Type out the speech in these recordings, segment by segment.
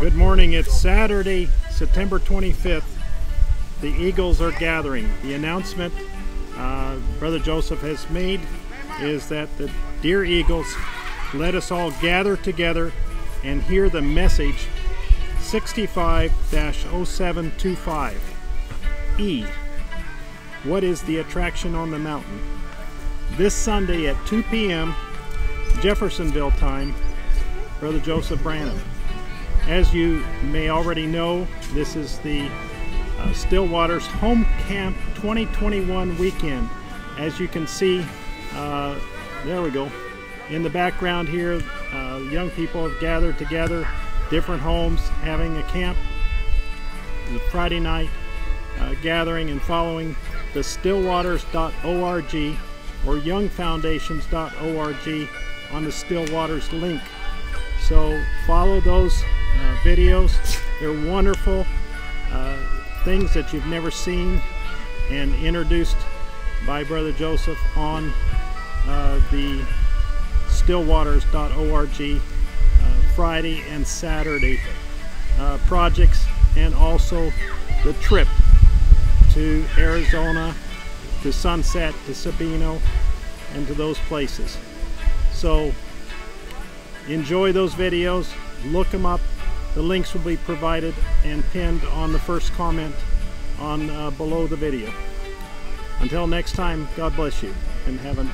Good morning. It's Saturday, September 25th. The Eagles are gathering. The announcement uh, Brother Joseph has made is that the Dear Eagles let us all gather together and hear the message 65-0725. E. What is the attraction on the mountain? This Sunday at 2 p.m. Jeffersonville time, Brother Joseph Branham. As you may already know, this is the uh, Stillwater's Home Camp 2021 weekend. As you can see, uh, there we go. In the background here, uh, young people have gathered together, different homes, having a camp. The Friday night uh, gathering and following the stillwaters.org or youngfoundations.org on the Stillwaters link. So follow those uh, videos. They're wonderful uh, things that you've never seen and introduced by Brother Joseph on uh, the stillwaters.org uh, Friday and Saturday uh, projects and also the trip to Arizona, to Sunset, to Sabino, and to those places. So enjoy those videos, look them up. The links will be provided and pinned on the first comment on uh, below the video. Until next time, God bless you and have an,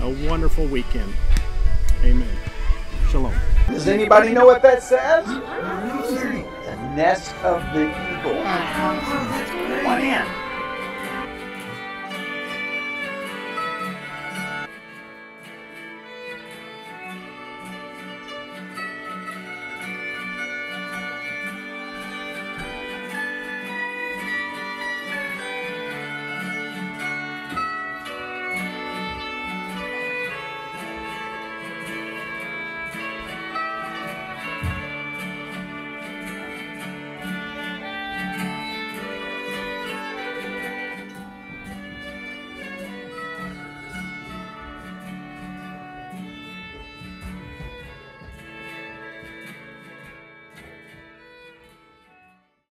a wonderful weekend. Amen. Shalom. Does anybody know what that says? The nest of the eagle. Come on in.